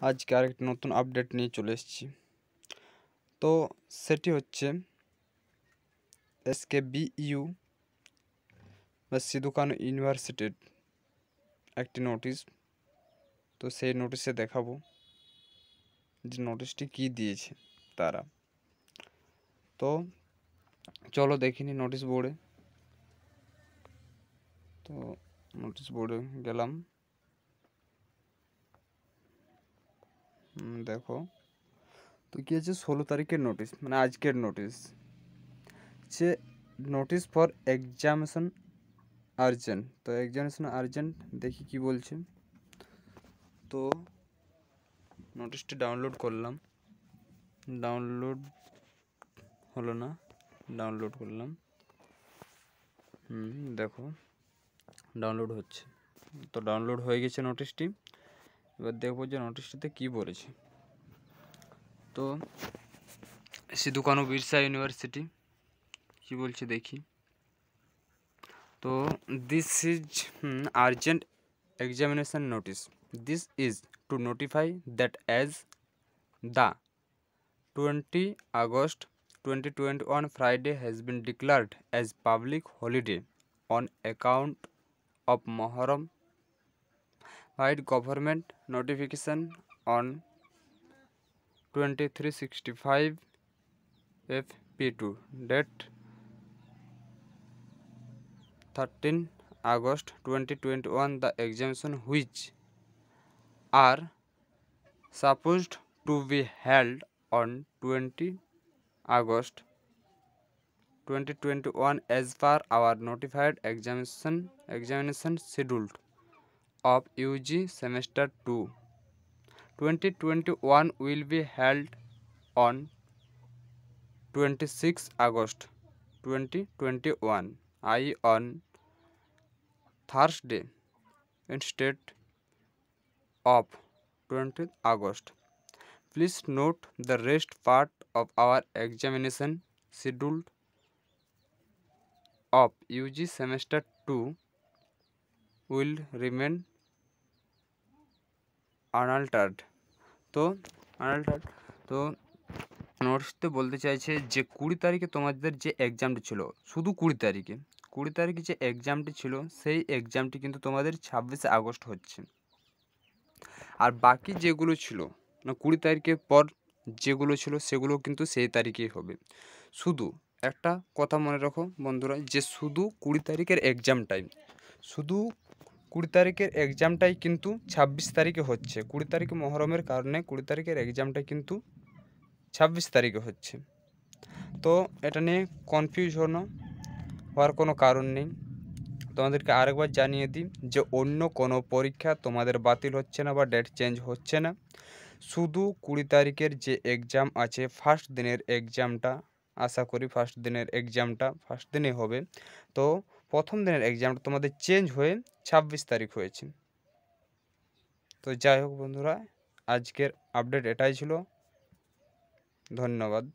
আজকে আরেকটি নতুন আপডেট নিয়ে চলে এসেছি তো সেটি হচ্ছে এসকে বিইউ বা সিধু কানু ইউনিভার্সিটির একটি নোটিশ তো সেই নোটিশে দেখাবো যে নোটিশটি কি দিয়েছে তারা তো চলো দেখিনি নোটিশ বোর্ডে তো নোটিশ বোর্ডে গেলাম দেখো। তো কী আছে ষোলো তারিখের নোটিশ মানে আজকের নোটিশ যে নোটিশ ফর এক্সামিনেশন আর্জেন্ট তো এক্সামিনেশন আর্জেন্ট দেখি কি বলছে। তো নোটিশটি ডাউনলোড করলাম। ডাউনলোড হলো না ডাউনলোড করলাম। হুম, দেখো। ডাউনলোড হচ্ছে। তো ডাউনলোড হয়ে গেছে নোটিশটি এবার দেখব যে নোটিশটিতে কী বলেছে। তো, সিধু কানু বিরসা ইউনিভার্সিটি কী বলছে দেখি। তো this is urgent examination notice this is to notify that as the twenty August twenty twenty one Friday has been declared vide government notification on twenty three sixty five F P to date thirteen August twenty twenty one the examination which are supposed to be held on 20 August 2021 as per our notified examination examination scheduled of UG semester 2 2021 will be held on 26 August 2021 I on Thursday instead of 20th August. Please note the rest part of our examination scheduled of UG semester 2 will remain unaltered তো unaltered তো নোটসতে বলতে চাইছে যে কুড়ি তারিখে তোমাদের যে এক্সামটি ছিল, শুধু কুড়ি তারিখে কুড়ি তারিখে যে এক্সামটি ছিল, সেই এক্সামটি কিন্তু তোমাদের ছাব্বিশে আগস্ট হচ্ছে। আর বাকি যেগুলো ছিল, না, কুড়ি তারিখের পর যেগুলো ছিল, সেগুলো কিন্তু সেই তারিখেই হবে। শুধু একটা কথা মনে রাখো বন্ধুরা, যে শুধু কুড়ি তারিখের এক্সামটাই শুধু কুড়ি তারিখের এক্সামটাই কিন্তু ছাব্বিশ তারিখে হচ্ছে। কুড়ি তারিখে মহরমের কারণে কুড়ি তারিখের এক্সামটা কিন্তু ছাব্বিশ তারিখে হচ্ছে। তো এটা নিয়ে কনফিউজ হনো হওয়ার কোনো কারণ নেই। তোমাদেরকে আরেকবার জানিয়ে দিই যে অন্য কোনো পরীক্ষা তোমাদের বাতিল হচ্ছে না বা ডেট চেঞ্জ হচ্ছে না। শুধু কুড়ি তারিখের যে এক্সাম আছে ফার্স্ট দিনের এক্সামটা আশা করি ফার্স্ট দিনের এক্সামটা ফার্স্ট দিনে হবে। তো প্রথম দিনের এক্সামটা তোমাদের চেঞ্জ হয়ে ছাব্বিশ তারিখ হয়েছে। তো যাই হোক বন্ধুরা, আজকের আপডেট এটাই ছিল। ধন্যবাদ।